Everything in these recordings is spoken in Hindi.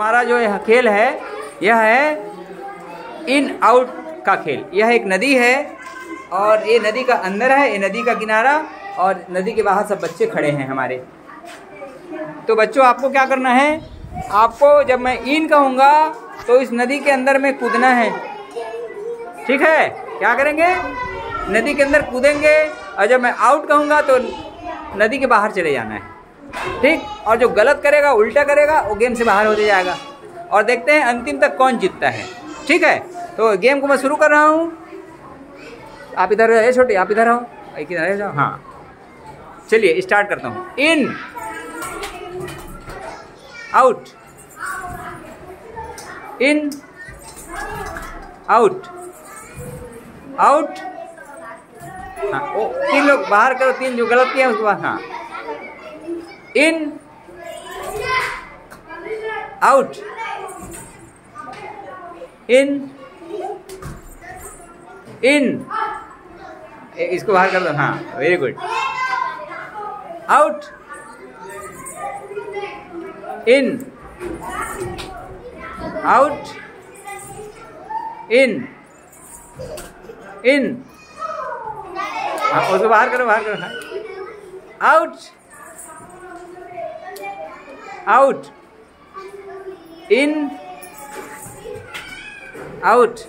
हमारा जो यह खेल है, यह है इन आउट का खेल। यह एक नदी है और ये नदी का अंदर है, ये नदी का किनारा और नदी के बाहर सब बच्चे खड़े हैं हमारे। तो बच्चों, आपको क्या करना है? आपको जब मैं इन कहूँगा तो इस नदी के अंदर में कूदना है। ठीक है? क्या करेंगे? नदी के अंदर कूदेंगे और जब मैं आउट कहूँगा तो नदी के बाहर चले जाना है। ठीक? और जो गलत करेगा, उल्टा करेगा, वो गेम से बाहर होते जाएगा। और देखते हैं अंतिम तक कौन जीतता है। ठीक है? तो गेम को मैं शुरू कर रहा हूँ। आप इधर रहे छोटे, आप इधर एक इधर जाओ। हाँ। चलिए स्टार्ट करता हूँ। In out in out out हाँ ओ, तीन लोग बाहर करो, तीन जो गलत किया उसके बाद हाँ। इन आउट इन इन इसको बाहर कर दो हाँ very good out in out in in उसको बाहर करो बाहर करो हाँ. Out out in out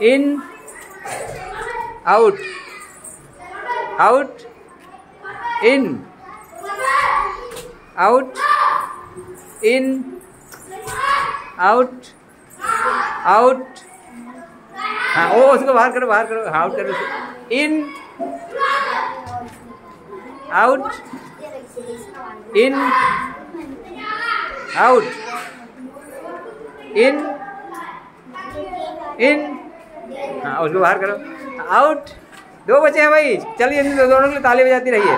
in out out in out in out out हाँ वो उसको बाहर करो बाहर करो आउट करो in out in out in इन हाँ उसको बाहर करो। आउट दो बचे हैं भाई। चलिए दोनों के लिए ताली बजाती रहिए।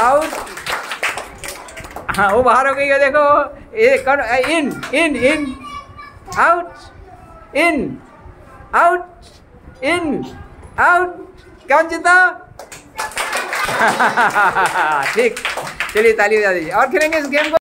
आउट हाँ वो बाहर हो गई है, देखो। ये in in in out in out in out कौन जीता? ठीक चलिए ताली बजा दीजिए। और खेलेंगे इस गेम को।